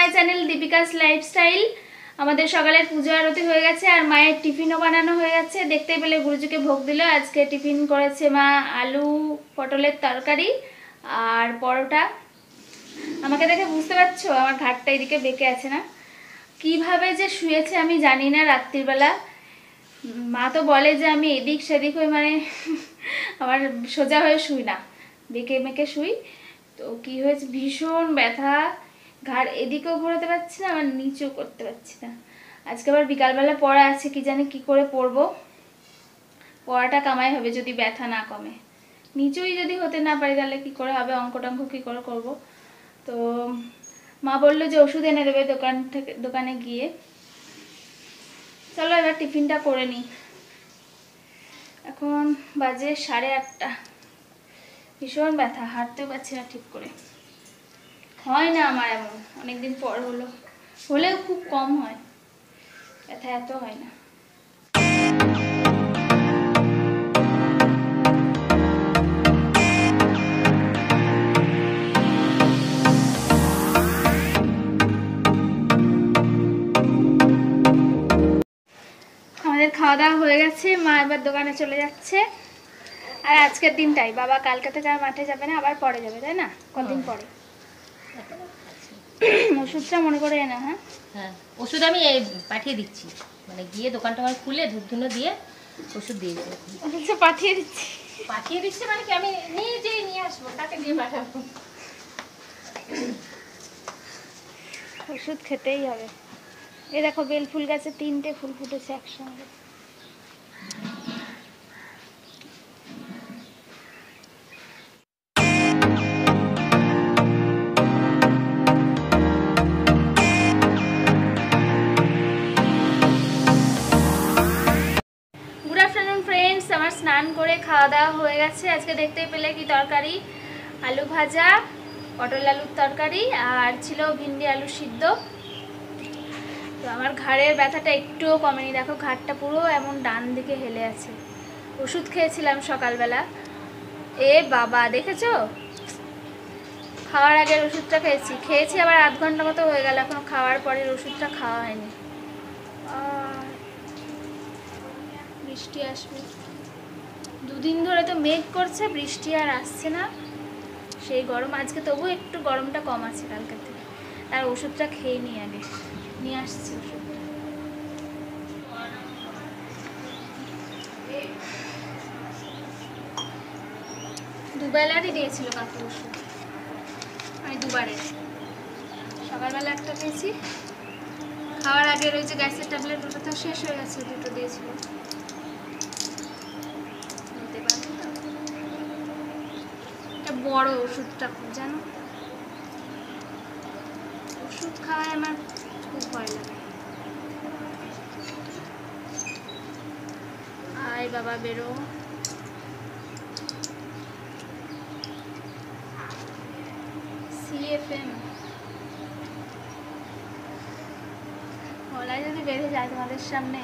My channel দীপিকাস lifestyle. আমাদের সকালের পুজো আরতি হয়ে গেছে আর মায়ের টিফিনও বানানো হয়ে গেছে। দেখতে পেলে গুরুজিকে ভোগ দিল। আজকে টিফিন করেছে মা আলু পটলের তরকারি আর পরোটা। আমাকে দেখে বুঝতে পারছ, আমার ঘাটটা এদিকে বেঁকে আছে না। কীভাবে যে শুয়েছে আমি জানি না রাত্রিবেলা মা তো বলে যে আমি এদিক সেদিক হয়ে মানে আমার সোজা হয়ে শুই না। বেঁকে মেকে শুই। তো কি হয়েছে? ভীষণ ব্যথা। ঘাড় এদিকেও ঘোরাতে পারছি না আর নিচেও করতে পারছি না। আজকে আবার বিকালবেলা পড়া আছে, কি জানি কি করে পড়ব। পড়াটা কামাই হবে যদি ব্যথা না কমে। নিচুই যদি হতে না পারি তাহলে কি করে হবে অঙ্ক টঙ্ক কী করে করব? তো মা বলল যে ওষুধ এনে দেবে দোকান থেকে, দোকানে গিয়ে। চলো এবার টিফিনটা করে নিই। এখন বাজে সাড়ে আটটা। ভীষণ ব্যথা, হাঁটতেও পারছি না ঠিক করে। হয় না আমার এমন অনেকদিন পর হলো। হলেও খুব কম হয়। ব্যথা এত হয় না। আমাদের খাওয়া দাওয়া হয়ে গেছে মা এবার দোকানে চলে যাচ্ছে। আর আজকের দিনটাই বাবা কালকে থেকে আর মাঠে যাবে না আবার পরে যাবে তাই না? কদিন পরে? ওষুধটা মনে করে এনা হ্যাঁ? হ্যাঁ ওষুধ আমি পাঠিয়ে দিচ্ছি। মানে গিয়ে দোকানটা আমার খুলে ধূপ ধুনো দিয়ে ওষুধ দিয়ে দিচ্ছি ওষুধটা পাঠিয়ে দিচ্ছি। পাঠিয়ে দিচ্ছি মানে কি আমি নিজেই নিয়ে আসব? তাকে দিয়ে পাঠাবো? ওষুধ খেতেই হবে। এই দেখো বেল ফুল গাছে তিনটে ফুল ফুটেছে একসঙ্গে। খাওয়া দাওয়া হয়ে গেছে। আজকে দেখতেই পেলে কি তরকারি? আলু ভাজা, পটল আলুর তরকারি, আর ছিল ভিন্ডি আলু সিদ্ধ। তো আমার ঘাড়ের ব্যথাটা একটুও কমেনি। দেখো ঘাড়টা পুরো এমন ডান দিকে হেলে আছে। ওষুধ খেয়েছিলাম সকালবেলা। এ বাবা, দেখেছ? খাওয়ার আগের ওষুধটা খেয়েছি। খেয়েছি আবার আধ ঘণ্টা মতো হয়ে গেল, এখনও খাওয়ার পরের ওষুধটা খাওয়া হয়নি। বৃষ্টি আসবে। দুদিন ধরে তো মেঘ করছে, বৃষ্টি আর আসছে না। সেই গরম, আজকে তবু একটু গরমটা কম আছে কালকের থেকে। আর ওষুধটা খেয়ে নিই আগে, নিয়ে আসছি দুবেলারই দিয়েছিল কাকু ওষুধ। মানে দুবারের সকালবেলা একটা খেয়েছি। খাওয়ার আগে রয়েছে গ্যাসের ট্যাবলেট, ওটা তো শেষ হয়ে গেছে, দুটো দিয়েছিল নিতে পারব তো? এটা বড় ওষুধটা জানো? ওষুধ খাওয়ায় আমার খুব ভয় লাগে। আয় বাবা, বেরো। সিএফএম গলায় যদি বেঁধে যায় তোমাদের সামনে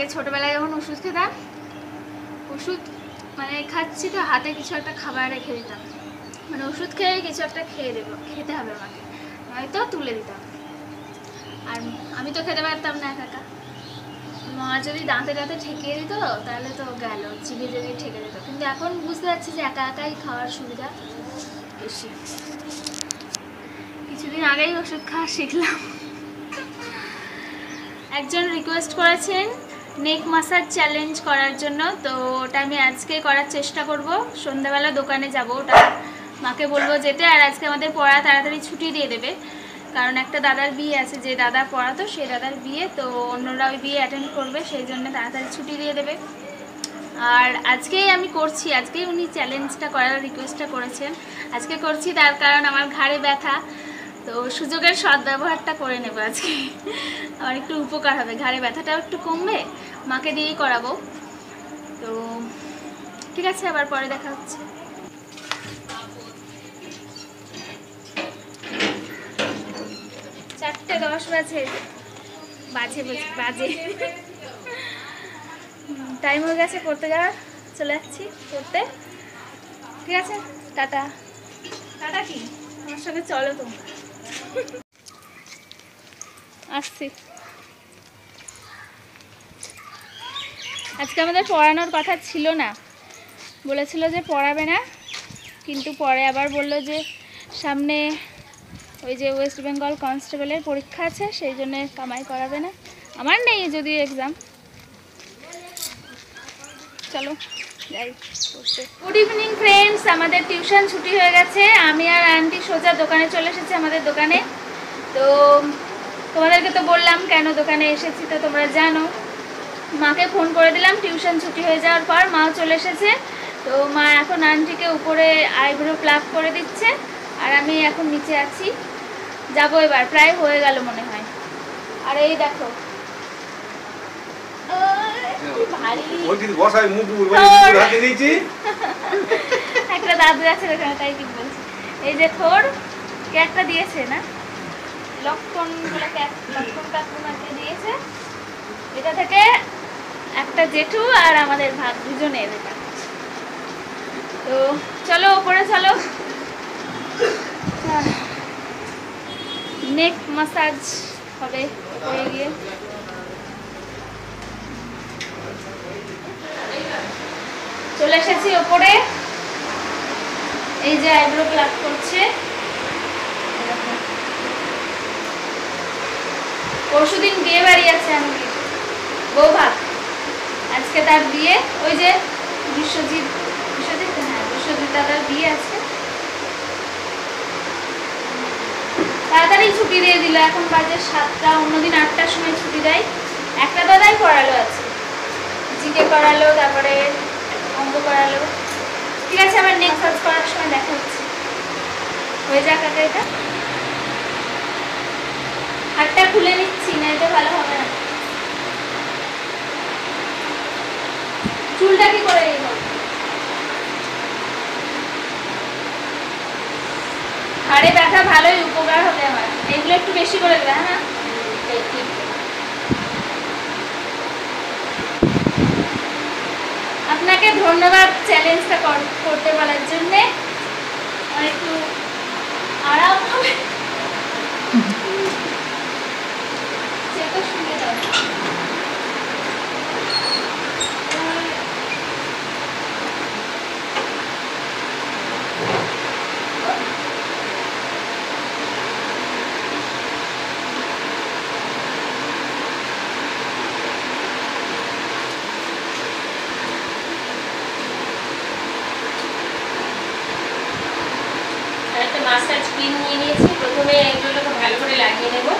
আগে ছোটবেলায় যখন ওষুধ খেতাম, ওষুধ মানে খাচ্ছি তো, হাতে কিছু একটা খাবার রেখে দিতাম। মানে ওষুধ খেয়ে কিছু একটা খেয়ে দেবো, খেতে হবে আমাকে, নয়তো তুলে দিতাম। আর আমি তো খেতে পারতাম না একা একা। মা যদি দাঁতে দাঁতে ঠেকিয়ে দিত, তাহলে তো গেল চিবি যদি ঠেকে দিত। কিন্তু এখন বুঝতে পারছি যে একা একাই খাওয়ার সুবিধা বেশি। কিছুদিন আগেই ওষুধ খাওয়া শিখলাম। একজন রিকোয়েস্ট করেছেন নেক মাসাজ চ্যালেঞ্জ করার জন্য। তো ওটা আমি আজকে করার চেষ্টা করব। সন্ধ্যাবেলা দোকানে যাব। ওটা মাকে বলব যেতে, আর আজকে আমাদের পড়া তাড়াতাড়ি ছুটি দিয়ে দেবে। কারণ একটা দাদার বিয়ে আছে, যে দাদা পড়াতো সেই দাদার বিয়ে, তো অন্যরা ওই বিয়ে অ্যাটেন্ড করবে, সেই জন্য তাড়াতাড়ি ছুটি দিয়ে দেবে। আর আজকেই আমি করছি, আজকেই উনি চ্যালেঞ্জটা করার রিকোয়েস্টটা করেছেন। আজকে করছি তার কারণ আমার ঘাড়ে ব্যথা। তো সুযোগের সদ্ব্যবহারটা করে নেব আজকে। আমার একটু উপকার হবে, ঘাড়ে ব্যথাটাও একটু কমবে, মাকে দিয়েই করাবো। তো ঠিক আছে, আবার পরে দেখা হচ্ছে। চারটে দশ বাজে বাজে বাজে। টাইম হয়ে গেছে পড়তে যাওয়ার, চলে যাচ্ছি পড়তে। ঠিক আছে, টাটা। টাটা কি? আমার সঙ্গে চলো তো আসছি। আজকে আমাদের পড়ানোর কথা ছিল না। বলেছিল যে পড়াবে না, কিন্তু পরে আবার বলল যে সামনে ওই যে ওয়েস্ট বেঙ্গল কনস্টেবলের পরীক্ষা আছে, সেই জন্য কামাই করাবে না। আমার নেই যদিও এক্সাম চলো, যাই গুড ইভিনিং ফ্রেন্ডস আমাদের টিউশন ছুটি হয়ে গেছে। আমি আর আন্টি সোজা দোকানে চলে এসেছি আমাদের দোকানে। তো, তোমাদেরকে তো বললাম কেন দোকানে এসেছি, তো তোমরা জানো। মাকে ফোন করে দিলাম টিউশন ছুটি হয়ে যাওয়ার পর মাও চলে এসেছে। তো মা এখন আন্টিকে উপরে আইব্রো প্লাগ করে দিচ্ছে। আর আমি এখন নিচে আছি। যাব এবার, প্রায় হয়ে গেল মনে হয়। আর এই দেখো। বলছি বসাই মুখ। হাতে নিয়েছি একটা দাদু আছে ওখানে তাই কি বলছি। এই যে থোর একটা দিয়েছে না? লক্ষণ লক্ষণ কাকুমাকে দিয়েছে। এটা থেকে একটা জেঠু আর আমাদের ভাগ দুজনের এটা। তো চলো ওপরে চলো। নেক মাসাজ হবে ওপরে গিয়ে। চলে এসেছি ওপরে। এই যে আইব্রো প্লাক করছে। পরশু দিন বিয়ে বাড়ি আছে আমি বৌভাত, আজকে তার বিয়ে, ওই যে বিশ্বজিৎ বিশ্বজিৎ? হ্যাঁ বিশ্বজিৎ দাদার বিয়ে আছে। তাড়াতাড়ি ছুটি দিয়ে দিল, এখন বাজে সাতটা, অন্যদিন আটটার সময় ছুটি দেয়। একটা দাদাই করালো আছে। জিকে করালো তারপরে অঙ্ক করালো ঠিক আছে, আবার নেক্সট সার্চ করার সময় দেখা হচ্ছে। হয়ে যাক আগে এটা। হাতটা খুলে নিচ্ছি না এটা ভালো হবে না। চুলটা কি করে নিব হাড়ে ব্যথা ভালোই, উপকার হবে আমার। এগুলো একটু বেশি করে দেবে হ্যাঁ? আপনাকে ধন্যবাদ চ্যালেঞ্জটা করতে পারার জন্যে। একটু আরাম হবে। সে তো শুনে দাও ভালো করে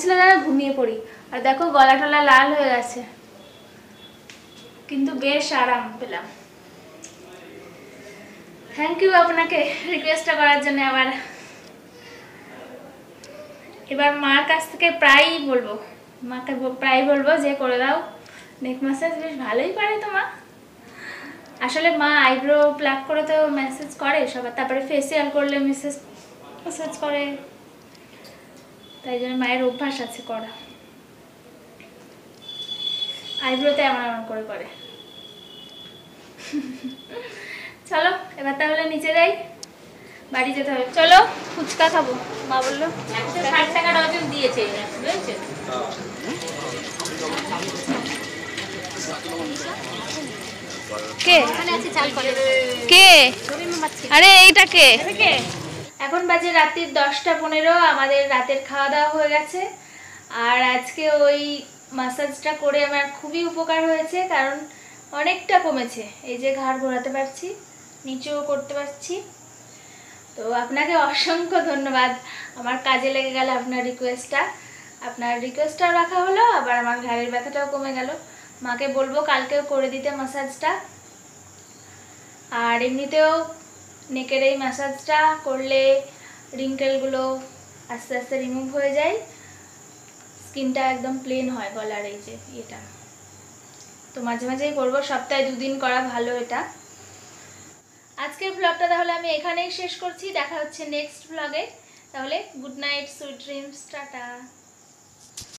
ছিল যেন ঘুমিয়ে পড়ি। আর দেখো গলা টলা লাল হয়ে গেছে। কিন্তু বেশ আরাম পেলাম। থ্যাংক ইউ আপনাকে রিকোয়েস্টটা করার জন্য আবার। এবার মার কাছ থেকে প্রায়ই বলব। মাকে প্রায় বলব যে, করে দাও। নেক ম্যাসেজ বেশ ভালোই পারে তো মা। আসলে মা আইব্রো প্লাক করে তো মেসেজ করে, সবার তারপরে ফেসিয়াল করলে মেসেজ মেসেজ করে। তাই জন্য মায়ের অভ্যাস আছে করা। আইব্রোতে এমন এমন করে করে। চলো এবার তাহলে নিচে যাই। বাড়ি যেতে হবে। চলো ফুচকা খাব। মা বলল ষাট টাকা ডজন দিয়েছে বুঝেছ? কে? কে? আরে এইটা কে? এখন বাজে রাত্রির দশটা পনেরো, আমাদের রাতের খাওয়া দাওয়া হয়ে গেছে। আর আজকে ওই মাসাজটা করে আমার খুবই উপকার হয়েছে, কারণ অনেকটা কমেছে। এই যে ঘাড় ঘোরাতে পারছি, নিচেও করতে পারছি। তো আপনাকে অসংখ্য ধন্যবাদ। আমার কাজে লেগে গেল আপনার রিকোয়েস্টটা আপনার রিকোয়েস্টটাও রাখা হলো, আবার আমার ঘাড়ের ব্যথাটাও কমে গেল। মাকে বলব কালকেও করে দিতে মাসাজটা আর এমনিতেও নেকের এই ম্যাসাজটা করলে রিঙ্কেলগুলো আস্তে আস্তে রিমুভ হয়ে যায়। স্কিনটা একদম প্লেন হয় গলার এই যে এটা তো মাঝে মাঝেই করব, সপ্তাহে দুদিন করা ভালো এটা। আজকের ব্লগটা তাহলে আমি এখানেই শেষ করছি, দেখা হচ্ছে নেক্সট ব্লগে তাহলে good night sweet dreams tata.